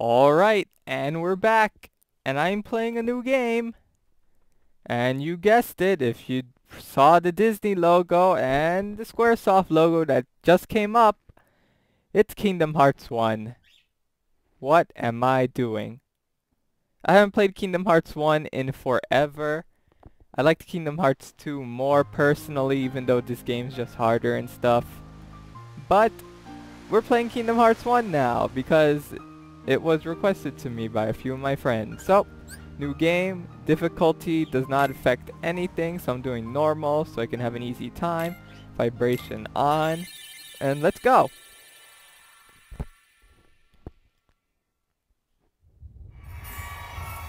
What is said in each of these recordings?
Alright, and we're back. And I'm playing a new game. And you guessed it, if you saw the Disney logo and the Squaresoft logo that just came up, it's Kingdom Hearts 1. What am I doing? I haven't played Kingdom Hearts 1 in forever. I liked Kingdom Hearts 2 more personally, even though this game's just harder and stuff. But, we're playing Kingdom Hearts 1 now, because it was requested to me by a few of my friends. So, new game, difficulty does not affect anything, so I'm doing normal so I can have an easy time. Vibration on, and let's go!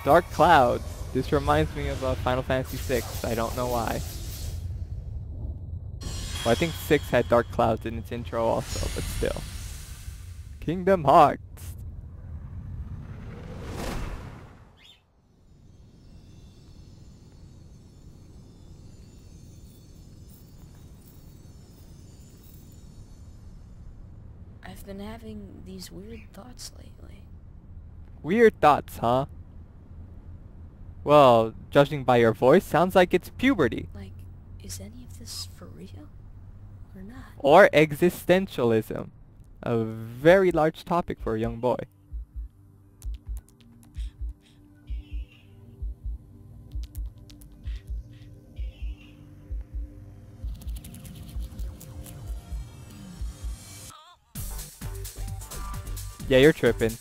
Dark Clouds. This reminds me of uh, Final Fantasy VI. I don't know why. Well, I think 6 had Dark Clouds in its intro also, but still. Kingdom Hearts. Been having these weird thoughts lately. Weird thoughts, huh? Well, judging by your voice, sounds like it's puberty. Like, is any of this for real? Or not? Or existentialism. A very large topic for a young boy. Yeah, you're tripping.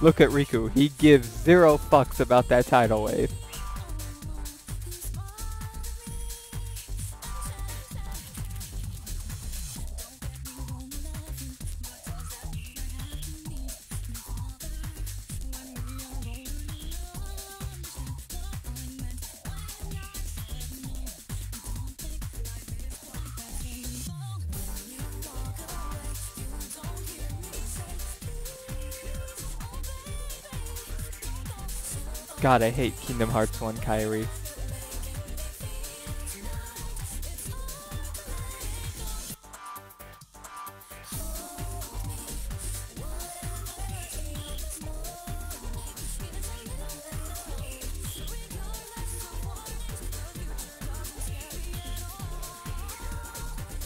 Look at Riku. He gives zero fucks about that tidal wave. God, I hate Kingdom Hearts 1 Kairi.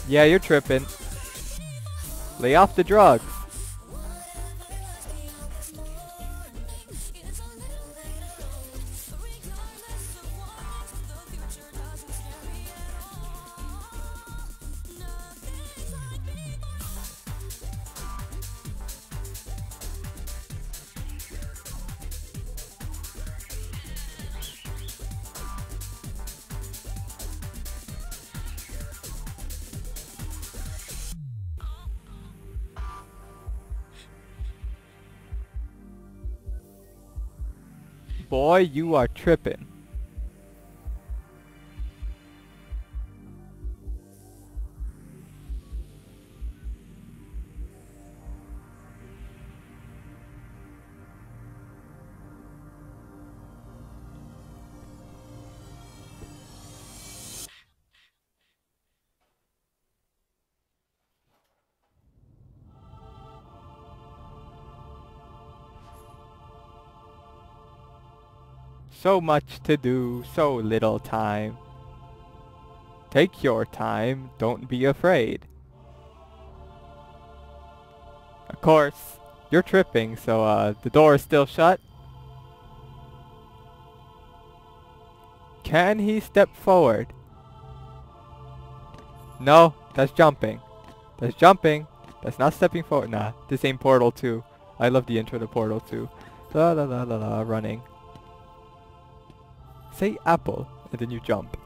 Yeah, you're tripping. Lay off the drugs. You are tripping. So much to do, so little time. Take your time, don't be afraid. Of course, you're tripping, so uh, the door is still shut. Can he step forward? No, that's jumping. That's jumping. That's not stepping forward. Nah, this ain't Portal 2. I love the intro to Portal 2. La la la la la, running. Say apple, and then you jump.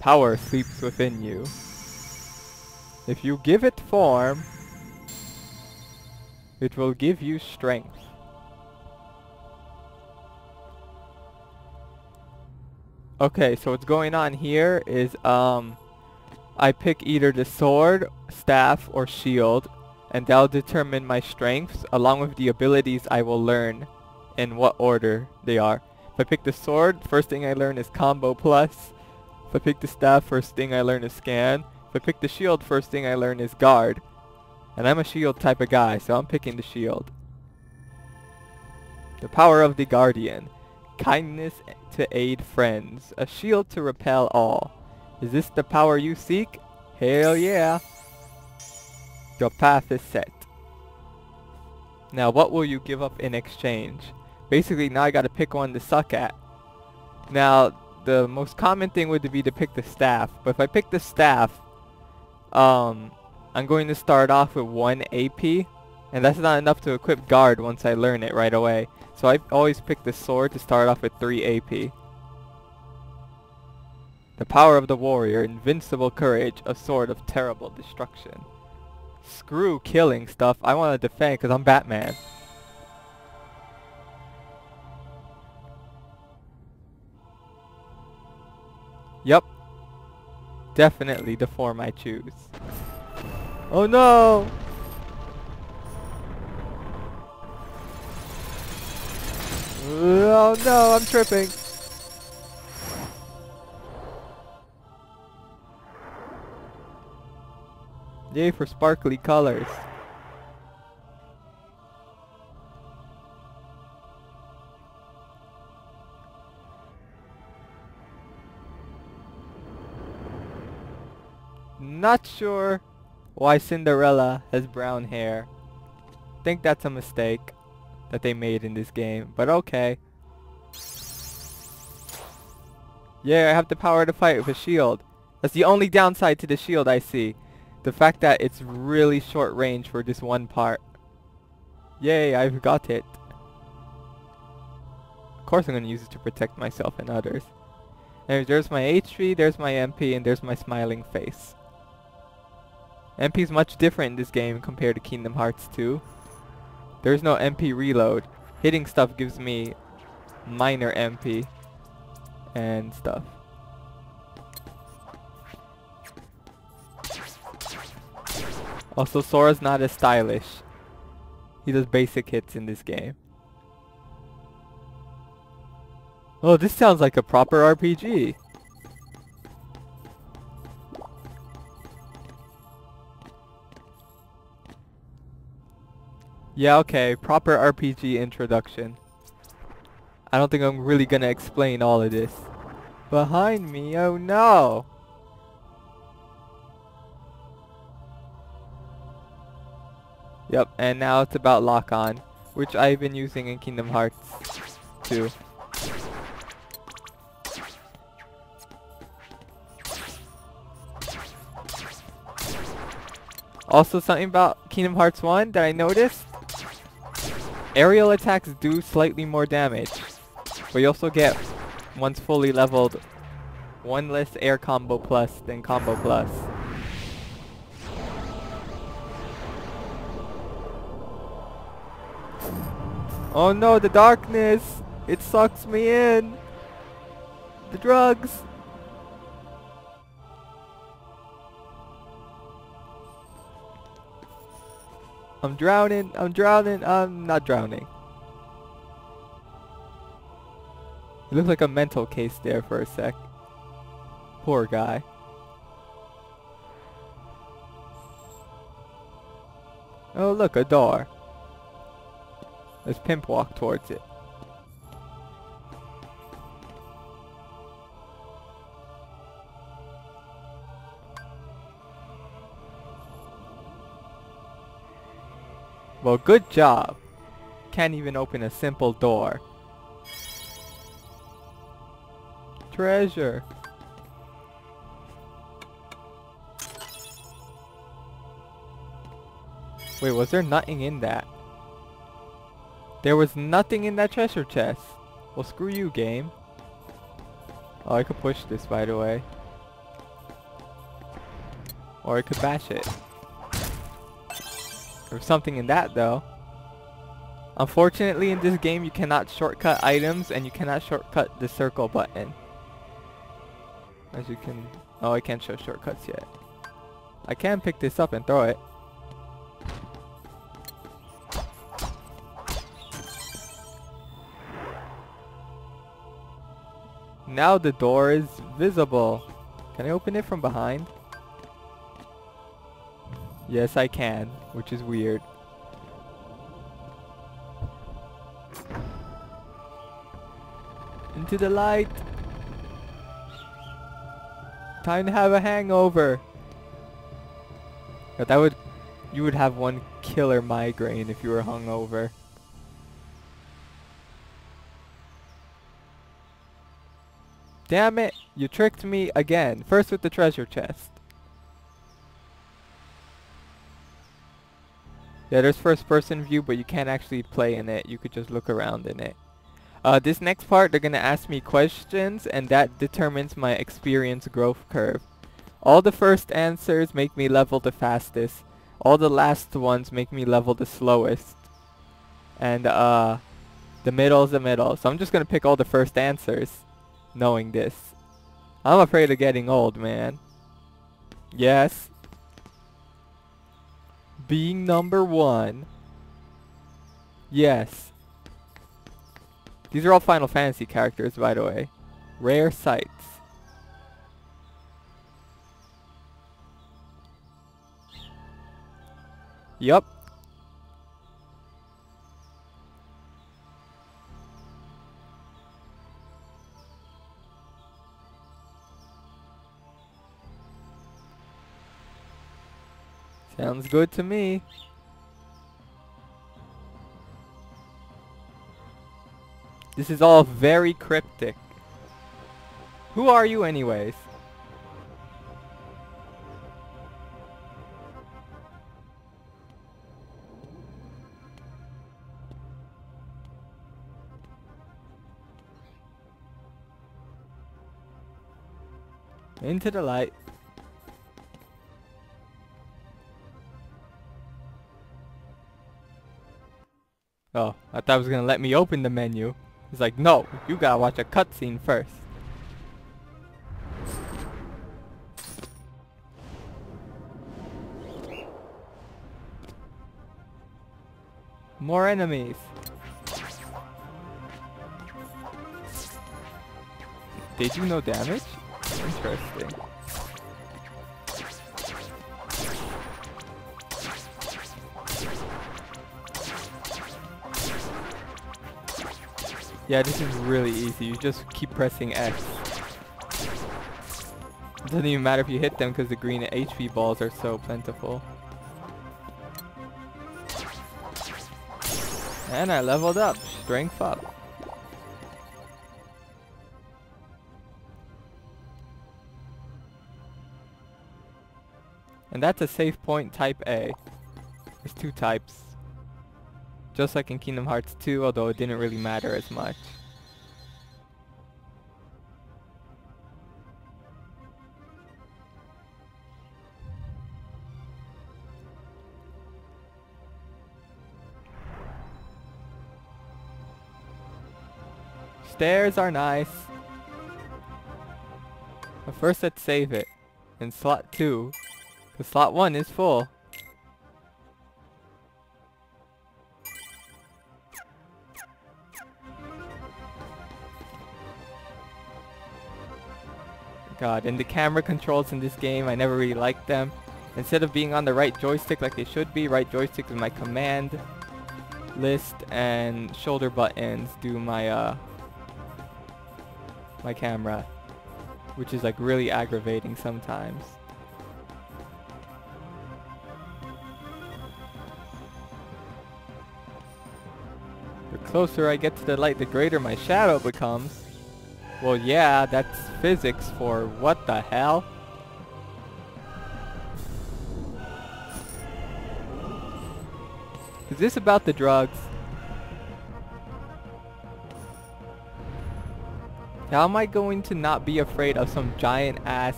Power sleeps within you. If you give it form, it will give you strength. Okay, so what's going on here is, um, I pick either the sword, staff, or shield, and that'll determine my strengths along with the abilities I will learn in what order they are. If I pick the sword, first thing I learn is combo plus. If I pick the staff, first thing I learn is scan. If I pick the shield, first thing I learn is guard. And I'm a shield type of guy, so I'm picking the shield. The power of the guardian. Kindness to aid friends. A shield to repel all. Is this the power you seek? Hell yeah. Your path is set. Now what will you give up in exchange? Basically now I gotta pick one to suck at. Now the most common thing would be to pick the staff. But if I pick the staff, um, I'm going to start off with 1 AP. And that's not enough to equip guard once I learn it right away. So I always pick the sword to start off with 3 AP. The power of the warrior, invincible courage, a sword of terrible destruction. Screw killing stuff, I want to defend because I'm Batman. Yep. Definitely the form I choose. Oh no! Oh no, I'm tripping. Yay for sparkly colors. Not sure why Cinderella has brown hair. Think that's a mistake that they made in this game, but okay. Yeah, I have the power to fight with a shield. That's the only downside to the shield I see. The fact that it's really short range for just one part. Yay, I've got it. Of course I'm going to use it to protect myself and others. There's my HP, there's my MP, and there's my smiling face. MP is much different in this game compared to Kingdom Hearts 2. There's no MP reload. Hitting stuff gives me minor MP and stuff. Also, Sora's not as stylish. He does basic hits in this game. Oh, this sounds like a proper RPG. Yeah, okay, proper RPG introduction. I don't think I'm really gonna explain all of this. Behind me, oh no! Yep, and now it's about lock-on, which I've been using in Kingdom Hearts 2. Also something about Kingdom Hearts 1 that I noticed Aerial attacks do slightly more damage, but you also get, once fully leveled, one less air combo plus than combo plus. Oh no, the darkness! It sucks me in! The drugs! I'm drowning. I'm drowning. I'm not drowning. It looks like a mental case there for a sec. Poor guy. Oh look, a door. Let's pimp walk towards it. Well, good job. Can't even open a simple door. Treasure. Wait, was there nothing in that? There was nothing in that treasure chest. Well, screw you, game. Oh, I could push this, by the way. Or I could bash it. There's something in that though. Unfortunately in this game you cannot shortcut items and you cannot shortcut the circle button. As you can... Oh I can't show shortcuts yet. I can pick this up and throw it. Now the door is visible. Can I open it from behind? Yes, I can, which is weird. Into the light. Time to have a hangover. But that would, you would have one killer migraine if you were hungover. Damn it, you tricked me again. First with the treasure chest. Yeah, there's first person view, but you can't actually play in it. You could just look around in it. Uh, this next part, they're going to ask me questions, and that determines my experience growth curve. All the first answers make me level the fastest. All the last ones make me level the slowest. And, uh, the middle is the middle. So I'm just going to pick all the first answers, knowing this. I'm afraid of getting old, man. Yes. Being number one. Yes. These are all Final Fantasy characters, by the way. Rare sights. Yup. Sounds good to me. This is all very cryptic. Who are you anyways? Into the light. Oh, I thought it was gonna let me open the menu. He's like, no, you gotta watch a cutscene first. More enemies. They do no damage? Interesting. Yeah, this is really easy. You just keep pressing X. It doesn't even matter if you hit them because the green HP balls are so plentiful. And I leveled up. Strength up. And that's a safe point type A. There's two types. Just like in Kingdom Hearts 2, although it didn't really matter as much. Stairs are nice. But first let's save it. In slot 2. Because slot 1 is full. God, and the camera controls in this game, I never really liked them. Instead of being on the right joystick like they should be, right joystick is my command list and shoulder buttons do my uh my camera, which is like really aggravating sometimes. The closer I get to the light, the greater my shadow becomes. Well, yeah, that's physics for what the hell? Is this about the drugs? How am I going to not be afraid of some giant ass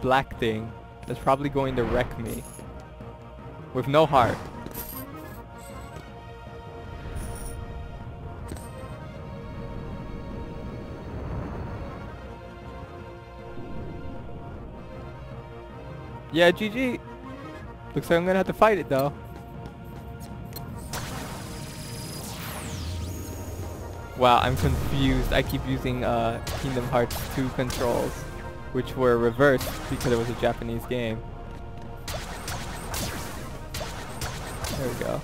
black thing that's probably going to wreck me? With no heart. Yeah, GG. Looks like I'm gonna have to fight it though. Wow, I'm confused. I keep using uh, Kingdom Hearts 2 controls, which were reversed because it was a Japanese game. There we go.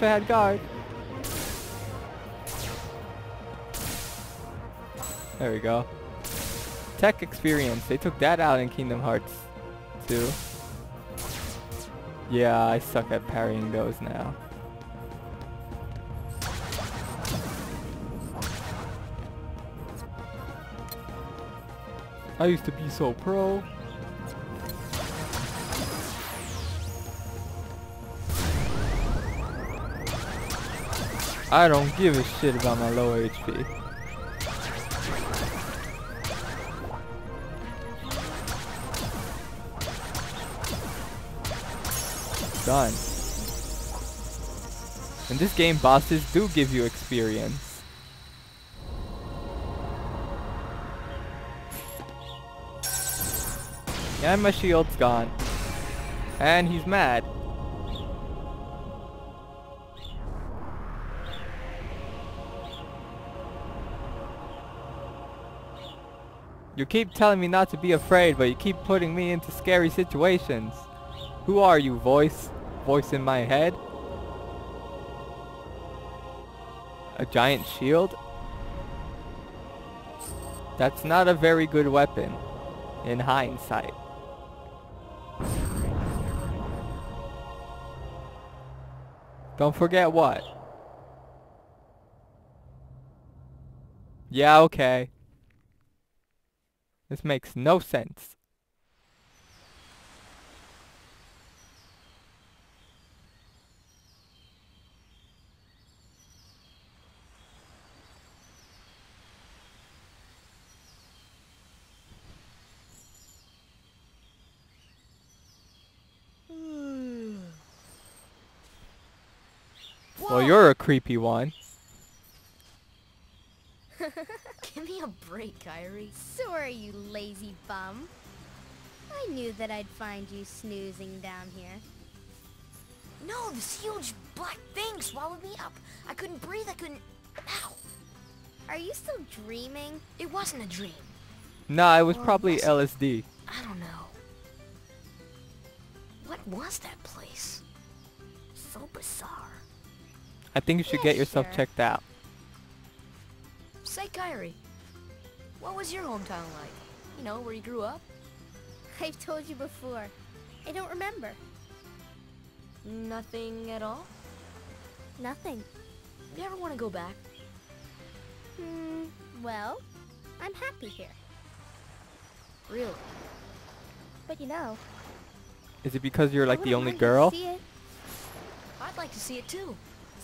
Wish I had guard. There we go. Tech experience. They took that out in Kingdom Hearts 2. Yeah, I suck at parrying those now. I used to be so pro. I don't give a shit about my low HP. Done. In this game, bosses do give you experience. And my shield's gone. And he's mad. You keep telling me not to be afraid, but you keep putting me into scary situations. Who are you, voice? Voice in my head? A giant shield? That's not a very good weapon, in hindsight. Don't forget what? Yeah, okay. This makes no sense. Well, you're a creepy one. Give me a break, Kairi. Sorry, you lazy bum. I knew that I'd find you snoozing down here. No, this huge black thing swallowed me up. I couldn't breathe, I couldn't... Ow! Are you still dreaming? It wasn't a dream. Nah, it was Or probably was it? LSD. I don't know. What was that place? So bizarre. I think you should Yeah, get yourself sure. checked out. Say, Kairi, what was your hometown like? You know, where you grew up? I've told you before. I don't remember. Nothing at all? Nothing. You ever want to go back? Hmm, well, I'm happy here. Really? But you know, Is it because you're like the only girl? see it. I'd like to see it too.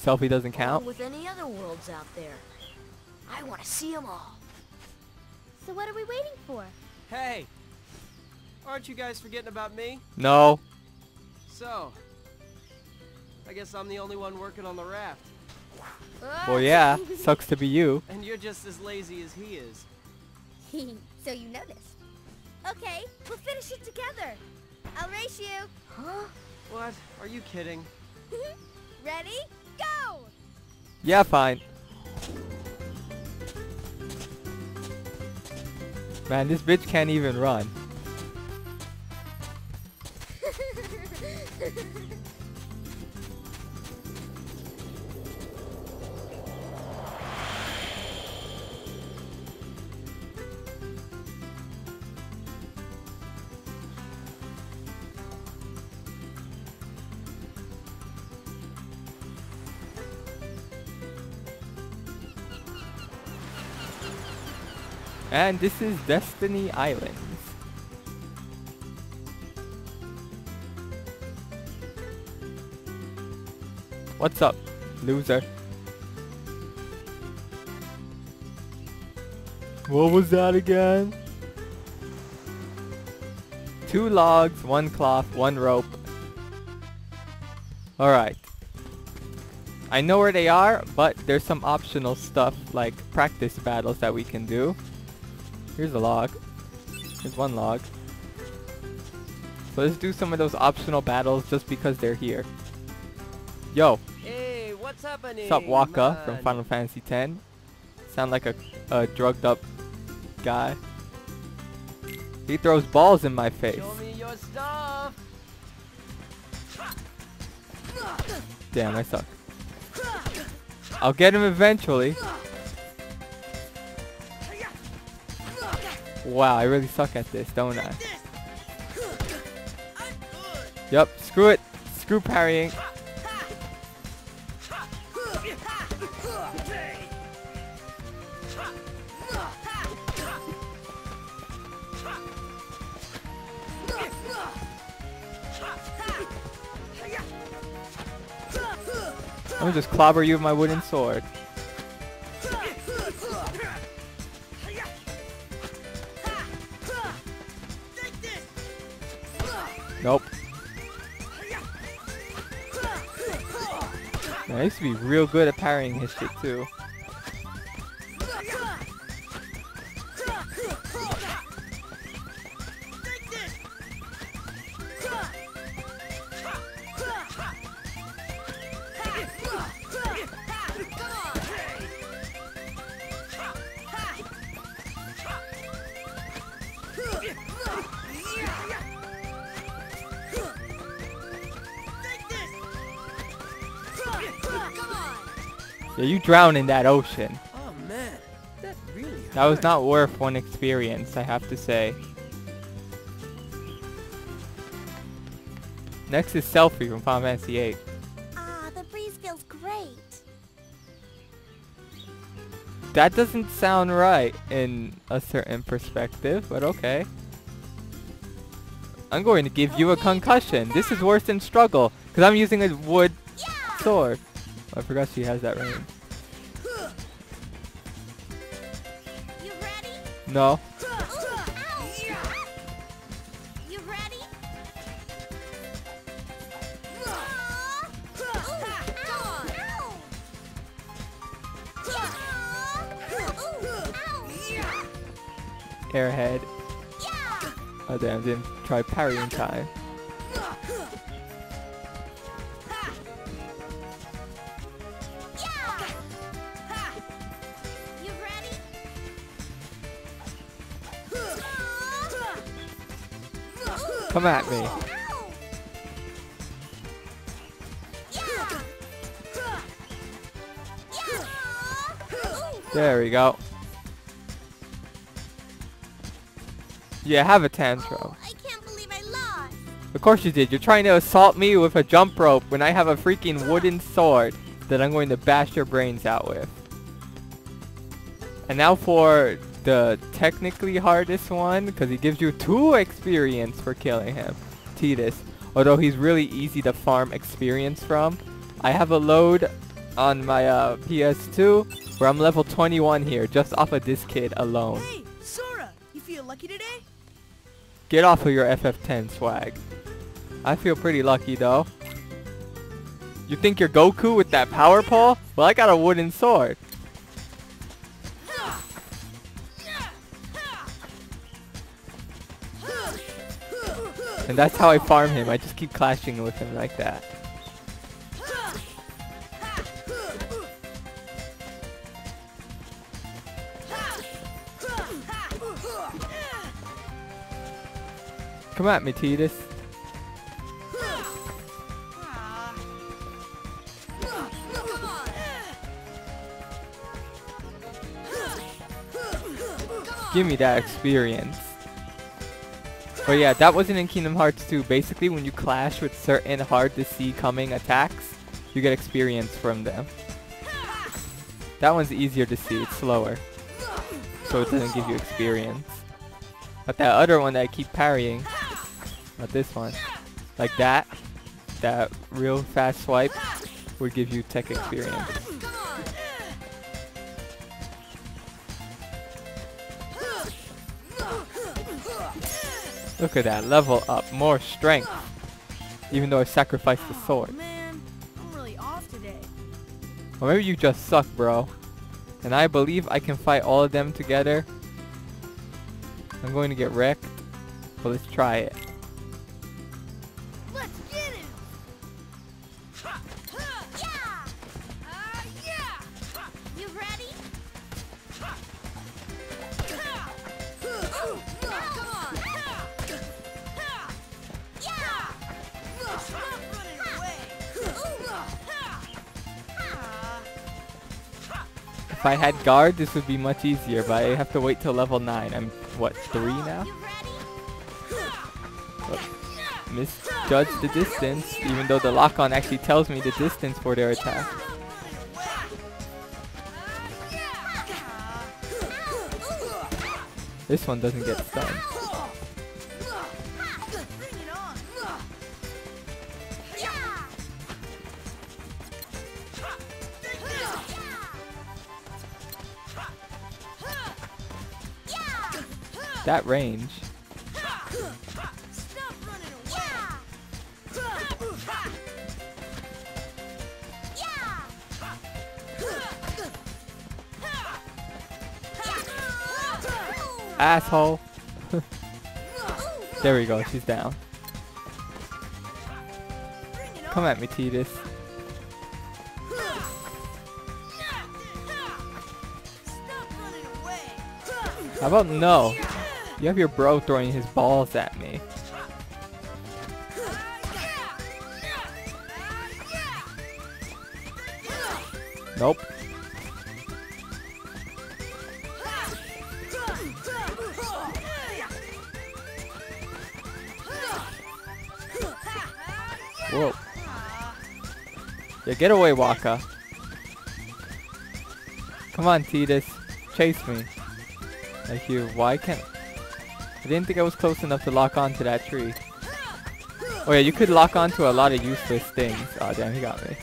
Selphie doesn't Along count? with any other worlds out there. I want to see them all. So what are we waiting for? Hey! Aren't you guys forgetting about me? No. So, I guess I'm the only one working on the raft. Well, yeah. Sucks to be you. And you're just as lazy as he is. so you noticed. Okay, we'll finish it together. I'll race you. Huh? What? Are you kidding? Ready? Go! Yeah, fine. Man, this bitch can't even run. And this is Destiny Islands. What's up, loser? What was that again? two logs, one cloth, one rope. Alright. I know where they are, but there's some optional stuff like practice battles that we can do. Here's a log. Here's one log. So let's do some of those optional battles just because they're here. Yo, Hey, what's happening? what's up Wakka from? Final Fantasy X? Sound like a, a drugged up guy. He throws balls in my face. Show me your stuff. Damn, I suck. I'll get him eventually. Wow, I really suck at this, don't I? Yep, screw it. Screw parrying. Let me just clobber you with my wooden sword. I used to be real good at parrying his shit too. Drown in that ocean. Oh man, that really That was not worth one experience, I have to say. Next is Selphie from Final Fantasy VIII. Ah, the breeze feels great. That doesn't sound right in a certain perspective, but okay. I'm going to give you a concussion. This is worse than struggle, because I'm using a wood Yeah! sword. I forgot she has that range. Ow! Airhead. Oh damn, didn't try parrying time. Come at me. Ow! Yeah! Yeah! Ooh. There we go. Yeah, have a tantrum. Oh, I can't believe I lost. Of course you did. You're trying to assault me with a jump rope when I have a freaking wooden sword that I'm going to bash your brains out with. And now for the technically hardest one, because he gives you two experience for killing him. Tidus. Although he's really easy to farm experience from. I have a load on my uh, PS2 where I'm level 21 here, just off of this kid alone. Hey, Sora, you feel lucky today? Get off of your FF10 swag. I feel pretty lucky though. You think you're Goku with that power pole? Well, I got a wooden sword. And that's how I farm him. I just keep clashing with him like that. Come at me, Tidus. Give me that experience. But yeah, that wasn't in Kingdom Hearts 2. Basically, when you clash with certain hard to see coming attacks, you get experience from them. That one's easier to see, it's slower. So it doesn't give you experience. But that other one that I keep parrying, not this one, like that, that real fast swipe would give you tech experience. Look at that, level up, more strength. Even though I sacrificed the Oh, sword. man, I'm really off today. Or maybe you just suck, bro. And I believe I can fight all of them together. I'm going to get wrecked. But let's try it. I had guard, this would be much easier, but I have to wait till level 9. I'm, what, 3 now? You ready? Misjudged the distance, even though the lock-on actually tells me the distance for their attack. This one doesn't get stunned. That range. Asshole. there we go, she's down. Come at me, Tidus. How about no? You have your bro throwing his balls at me. Nope. Whoa. Yeah, get away, Wakka. Come on, Tidus. Chase me. Thank you. Why can't... I didn't think I was close enough to lock onto that tree. Oh yeah, you could lock onto a lot of useless things. Oh damn, he got me.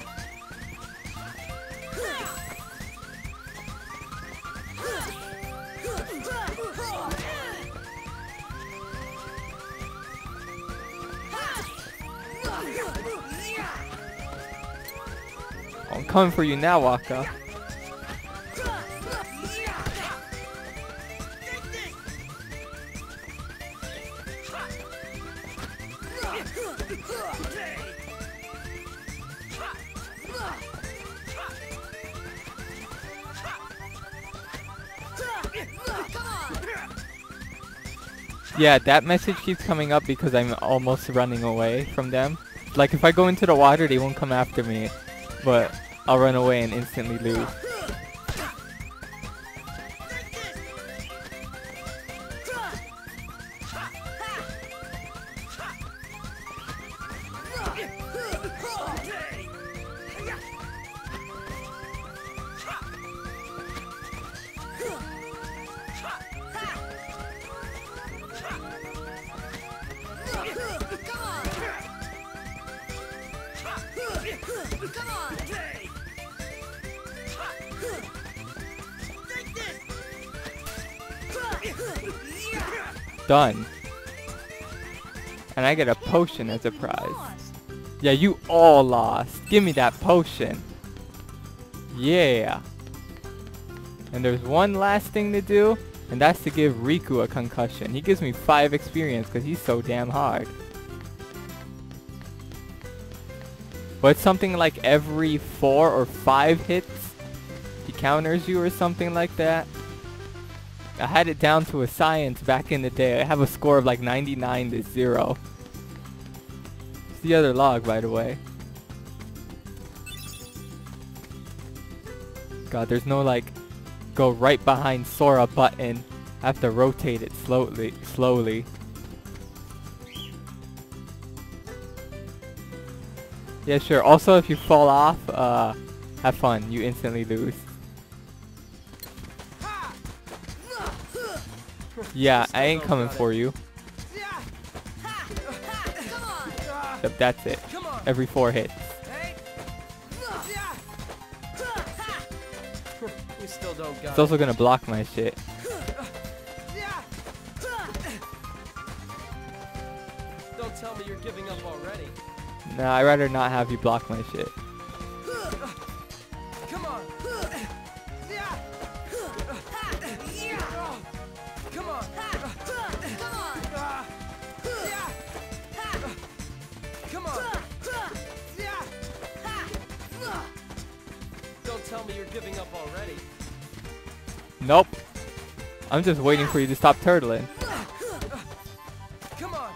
I'm coming for you now, Wakka. Yeah, that message keeps coming up because I'm almost running away from them. Like if I go into the water, they won't come after me, but I'll run away and instantly lose. Done. And I get a potion as a prize. Yeah, you all lost. Give me that potion. Yeah. And there's one last thing to do, and that's to give Riku a concussion. He gives me 5 experience because he's so damn hard. But something like every 4 or 5 hits, he counters you or something like that. I had it down to a science back in the day. I have a score of like 99 to 0. It's the other log, by the way. God, there's no like go right behind Sora button. I have to rotate it slowly. Slowly. Yeah, sure. Also, if you fall off, uh, have fun. You instantly lose. Yeah, I ain't coming for you. Yep, that's it. Every four hits. Hey. Still don't got It's also gonna block my shit. giving up already. Nah, I'd rather not have you block my shit. I'm just waiting for you to stop turtling. Come on.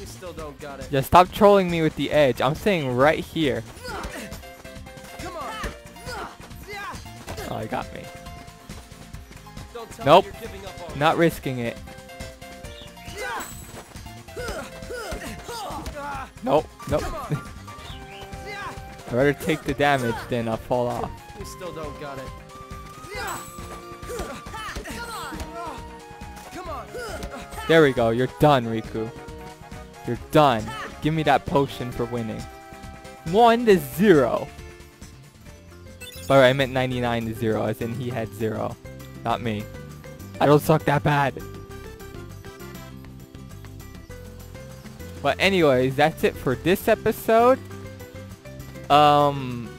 you still don't got it. Just stop trolling me with the edge. I'm staying right here. Come on. Oh, you got me. Don't tell Nope. me you're giving up already. Not risking it. Nope. Nope. Come on. Yeah. I'd rather take the damage than uh, fall off. You still don't got it. Come on. There we go. You're done, Riku. You're done. Give me that potion for winning. 1 to 0. By the way, I meant 99 to 0, as in he had 0. Not me. I don't suck that bad. But anyways, that's it for this episode. Um,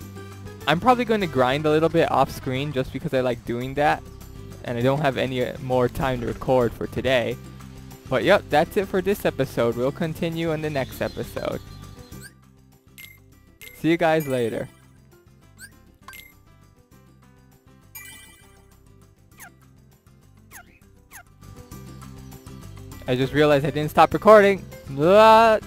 I'm probably going to grind a little bit off screen just because I like doing that. And I don't have any uh, more time to record for today. But yep, that's it for this episode. We'll continue in the next episode. See you guys later. I just realized I didn't stop recording. Blah.